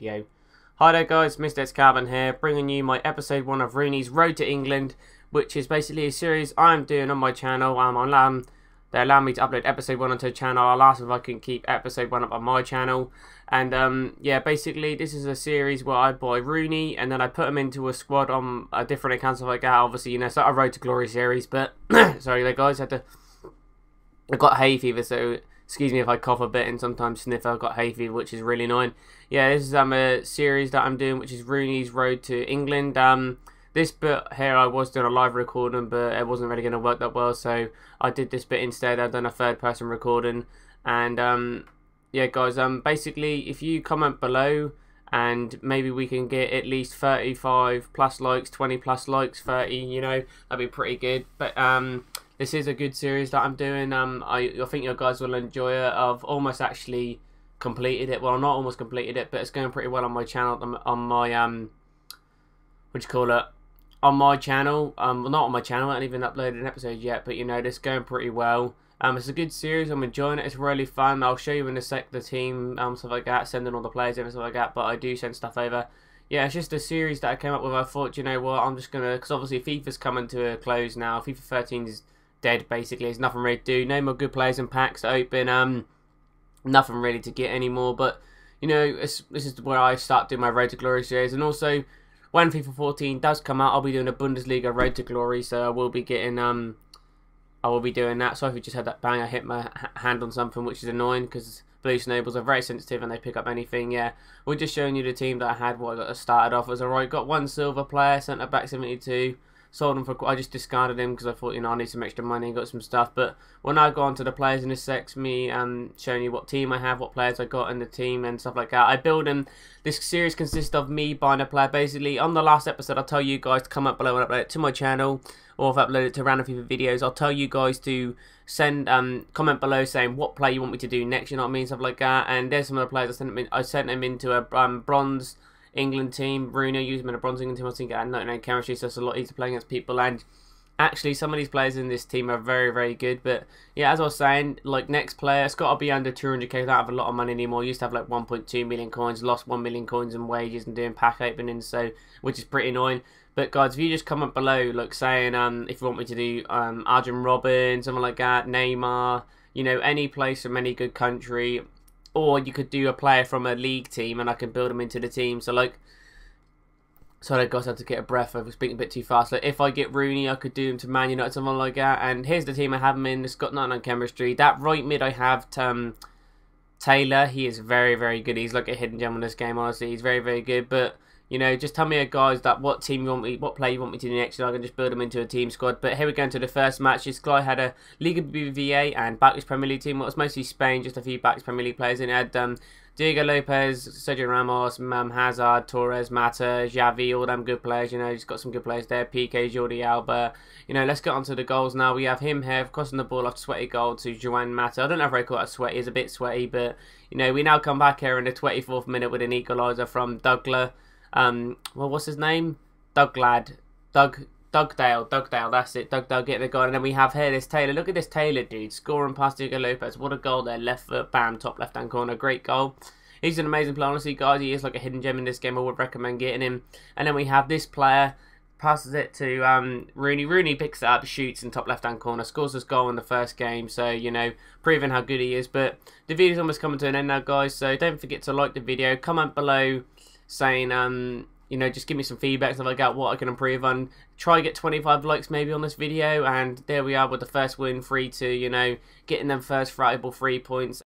video. Hi there guys, Mr. X Carbon here, bringing you my episode 1 of Rooney's Road to England, which is basically a series I'm doing on my channel. Um, on, um, they allow me to upload episode 1 onto the channel, I'll ask if I can keep episode 1 up on my channel. And um, yeah, basically this is a series where I buy Rooney and then I put him into a squad on a different account accounts I that. Obviously, you know, it's not a Road to Glory series, but sorry there guys, I had to... I got hay fever, so excuse me if I cough a bit and sometimes sniff. I've got hay fever, which is really annoying. Yeah, this is um, a series that I'm doing, which is Rooney's Road to England. Um, this bit here I was doing a live recording, but it wasn't really going to work that well, so I did this bit instead. I've done a third person recording, and um, yeah, guys. Um, basically, if you comment below and maybe we can get at least 35 plus likes 20 plus likes 30 you know that'd be pretty good but um this is a good series that I'm doing. Um, I, I think you guys will enjoy it. I've almost actually completed it. Well, not almost completed it, but it's going pretty well on my channel. On my um, what do you call it? On my channel. Um, well, not on my channel. I haven't even uploaded an episode yet, but you know, it's going pretty well. Um, it's a good series. I'm enjoying it. It's really fun. I'll show you in a sec the team, um, stuff like that, sending all the players and stuff like that. But I do send stuff over. Yeah, it's just a series that I came up with. I thought, you know what, I'm just gonna, because obviously FIFA's coming to a close now. FIFA 13 is dead basically. There's nothing really to do. No more good players and packs to open. Um, nothing really to get anymore. But you know, this is where I start doing my Road to Glory series, and also when FIFA 14 does come out, I'll be doing a Bundesliga Road to Glory, so I will be getting um, I will be doing that. Sorry if you just had that bang. I hit my hand on something, which is annoying because Blue Snowballs are very sensitive and they pick up anything. Yeah, we're just showing you the team that I had. What I got started off as. Alright, got one silver player, centre back 72 sold them for. I just discarded them because I thought you know I need some extra money got some stuff. But when I go on to the players in this sex, me um showing you what team I have, what players I got in the team and stuff like that. I build them. This series consists of me buying a player. Basically, on the last episode, I'll tell you guys to come up below and upload it to my channel, or if I upload it to random FIFA videos, I'll tell you guys to send um comment below saying what player you want me to do next. You know what I mean, stuff like that. And there's some of the players I sent them. In, I sent them into a um, bronze England team. Bruno used him in a bronze England team. I think at 99 chemistry, so it's a lot easier to play against people. And actually, some of these players in this team are very, very good. But yeah, as I was saying, like next player, it's got to be under 200k. Don't have a lot of money anymore. Used to have like 1.2 million coins, lost 1 million coins in wages and doing pack openings, so which is pretty annoying. But guys, if you just comment below, like saying um, if you want me to do um, Arjen Robben, something like that, Neymar, you know, any place from any good country, or you could do a player from a league team and I can build them into the team. So like, sorry guys, I had to get a breath. I was speaking a bit too fast. Like if I get Rooney, I could do him to Man United, something like that. And here's the team I have him in. It's got nothing on chemistry. That right mid I have um, Taylor. He is very very good. He's like a hidden gem in this game. Honestly, he's very very good. But you know, just tell me, guys, that what team you want me, what player you want me to do next, and I can just build them into a team squad. But here we go into the first match. This guy had a Liga BBVA and Barclays Premier League team. Well, it was mostly Spain, just a few Barclays Premier League players. And it had um, Diego Lopez, Sergio Ramos, um, Hazard, Torres, Mata, Xavi, all them good players. You know, he's got some good players there. Piqué, Jordi Alba. You know, let's get on to the goals now. We have him here crossing the ball off sweaty goal to Juan Mata. I don't know if I call it sweaty. He's a bit sweaty, but you know, we now come back here in the 24th minute with an equaliser from Douglas um, well, what's his name? Doug Lad, Doug Dugdale, Dugdale, that's it. Dugdale get the goal, and then we have here this Taylor. Look at this Taylor dude scoring past Diego Lopez. What a goal there! Left foot, bam, top left hand corner, great goal. He's an amazing player, honestly, guys. He is like a hidden gem in this game. I would recommend getting him. And then we have this player passes it to um, Rooney. Rooney picks it up, shoots in top left hand corner, scores his goal in the first game. So, you know, proving how good he is. But the video's almost coming to an end now, guys. So don't forget to like the video, comment below saying, um, you know, just give me some feedback, stuff like that, what I can improve on. Try get 25 likes maybe on this video, and there we are with the first win, free to, you know, getting them first valuable free points.